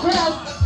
crowd.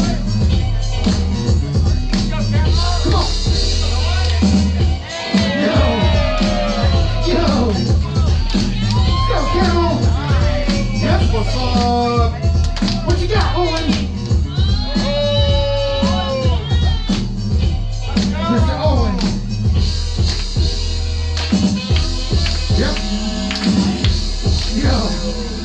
What you got, Owen? Mr. Owen. Yep. Yeah.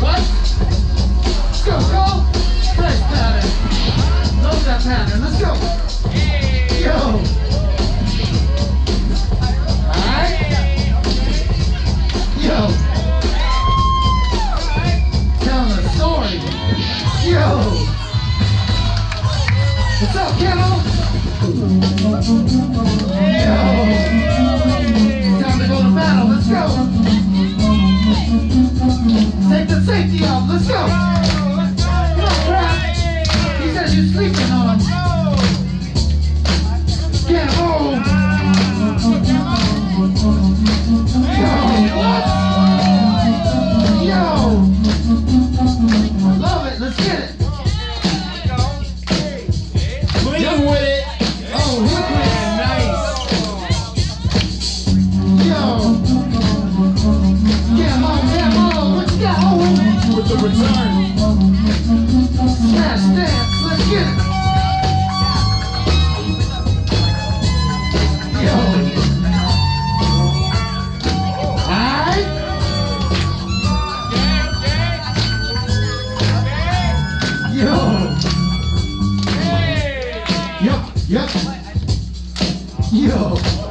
What? Go, go. Nice pattern. Love that pattern. Let's go. Yo. She's sleeping Yep. Yo.